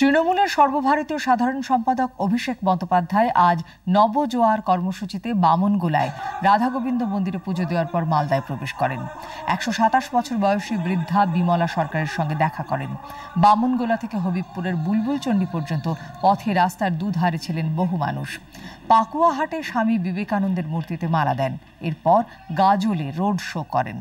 তৃণমূলের সর্বভারতীয় সাধারণ সম্পাদক অভিষেক বন্দ্যোপাধ্যায় আজ নবজোয়ার কর্মসূচিতে বামনগোলায় রাধাগোবিন্দ মন্দিরে পুজো দেওয়ার পর মালদায় প্রবেশ করেন। একশো সাতাশ বছর বয়সী বৃদ্ধা বিমলা সরকারের সঙ্গে দেখা করেন। বামনগোলা থেকে হবিবপুরের বুলবুল চণ্ডী পর্যন্ত পথে রাস্তার দুধারে ছিলেন বহু মানুষ। পাকুয়াহাটে স্বামী বিবেকানন্দের মূর্তিতে মালা দেন। এরপর গাজলে রোড শো করেন।